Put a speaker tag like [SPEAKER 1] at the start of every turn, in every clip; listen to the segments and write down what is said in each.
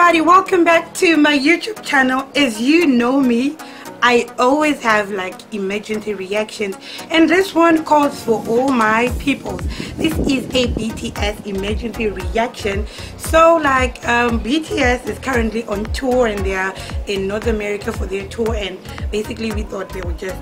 [SPEAKER 1] everybody welcome back to my youtube channel. As you know me I always have like emergency reactions and this one calls for all my peoples this is a BTS emergency reaction. So like um, BTS is currently on tour and they are in North America for their tour and basically we thought they would just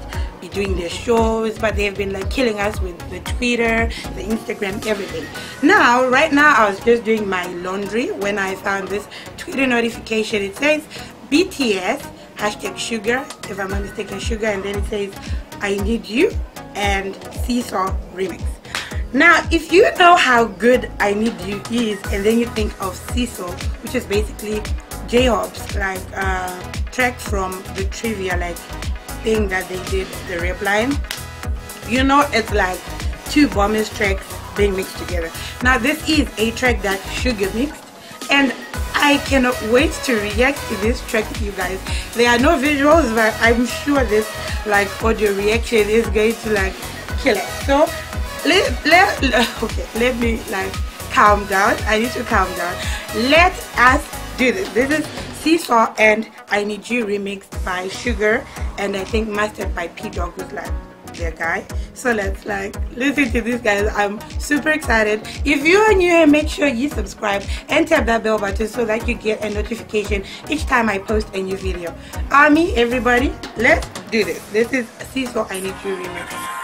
[SPEAKER 1] doing their shows but they've been like killing us with the Twitter the Instagram everything. Now right now I was just doing my laundry when I found this Twitter notification. It says BTS hashtag Suga if I'm not mistaken Suga and then it says I need you and seesaw remix. Now if you know how good I need you is and then you think of seesaw which is basically J-Hope's like uh, track from the trivia like thing that they did the rap line you know it's like two bombers tracks being mixed together now this is a track that Suga mixed and I cannot wait to react to this track you guys. There are no visuals, but I'm sure this like audio reaction is going to like kill it. So let let okay, let me like calm down. I need to calm down. Let us do this. This is Seesaw and I Need You remixed by Suga and I think mastered by Pdogg who's like their guy. So let's like listen to this guys. I'm super excited. If you are new here make sure you subscribe and tap that bell button so that you get a notification each time i post a new video. Army everybody let's do this. This is seesaw i need you remix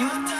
[SPEAKER 1] You.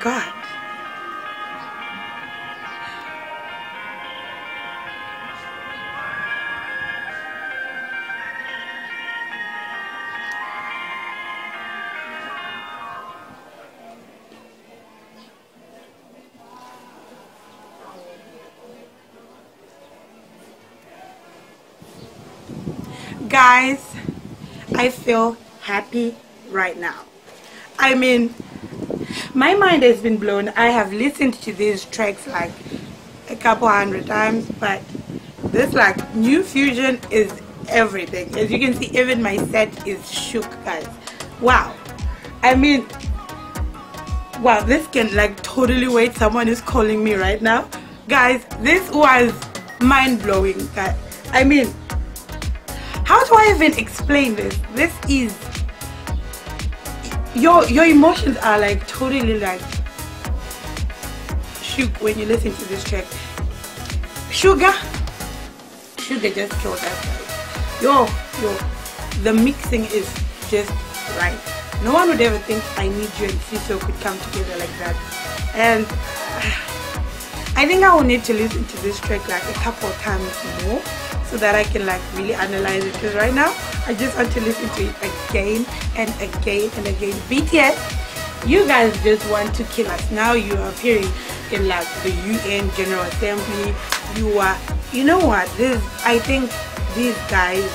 [SPEAKER 1] God. Guys, I feel happy right now. I mean, my mind has been blown. I have listened to these tracks like a couple hundred times but this like new fusion is everything. As you can see even my set is shook guys. Wow. I mean wow this can like totally wait. Someone is calling me right now. Guys this was mind-blowing guys. I mean how do I even explain this? This is your your emotions are like totally like shook when you listen to this track. Suga? Suga just killed that yo yo the mixing is just right. No one would ever think I Need You and Seesaw could come together like that. And I think I will need to listen to this track like a couple of times more so that I can like really analyze it because right now I just want to listen to it again and again and again. BTS, you guys just want to kill us. Now you are appearing in like the UN General Assembly. You are, you know what, this, I think these guys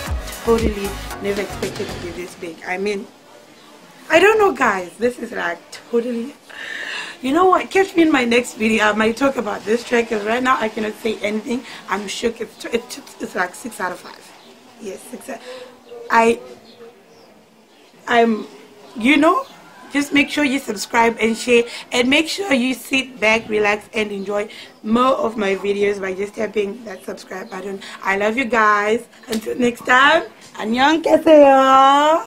[SPEAKER 1] totally never expected to be this big. I mean, I don't know guys this is like totally you know what catch me in my next video I might talk about this track because right now I cannot say anything I'm shook it's, it's, it's like six out of five yes six I I'm you know just make sure you subscribe and share and make sure you sit back relax and enjoy more of my videos by just tapping that subscribe button I love you guys until next time 안녕 계세요